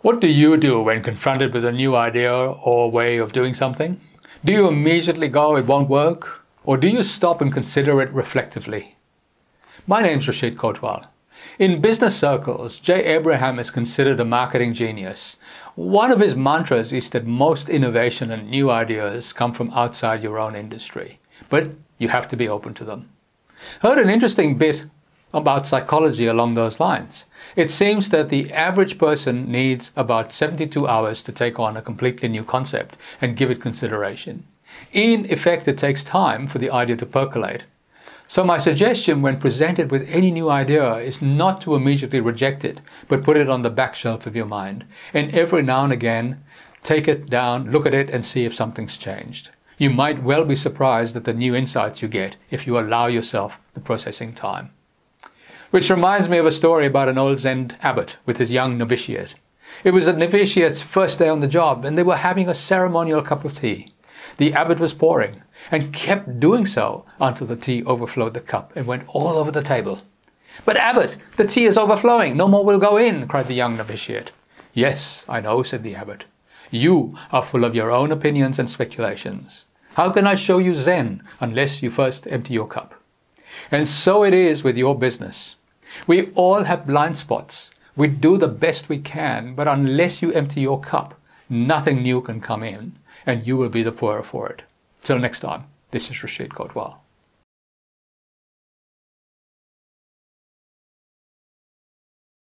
What do you do when confronted with a new idea or way of doing something? Do you immediately go, it won't work? Or do you stop and consider it reflectively? My name's Rashid Kotwal. In business circles, Jay Abraham is considered a marketing genius. One of his mantras is that most innovation and new ideas come from outside your own industry, but you have to be open to them. Heard an interesting bit about psychology along those lines. It seems that the average person needs about 72 hours to take on a completely new concept and give it consideration. In effect, it takes time for the idea to percolate. So my suggestion when presented with any new idea is not to immediately reject it, but put it on the back shelf of your mind. And every now and again, take it down, look at it and see if something's changed. You might well be surprised at the new insights you get if you allow yourself the processing time. Which reminds me of a story about an old Zen abbot with his young novitiate. It was the novitiate's first day on the job, and they were having a ceremonial cup of tea. The abbot was pouring, and kept doing so until the tea overflowed the cup and went all over the table. But abbot, the tea is overflowing, no more will go in, cried the young novitiate. Yes, I know, said the abbot. You are full of your own opinions and speculations. How can I show you Zen unless you first empty your cup? And so it is with your business. We all have blind spots. We do the best we can, but unless you empty your cup, nothing new can come in, and you will be the poorer for it. Till next time, this is Rashid Kotwal.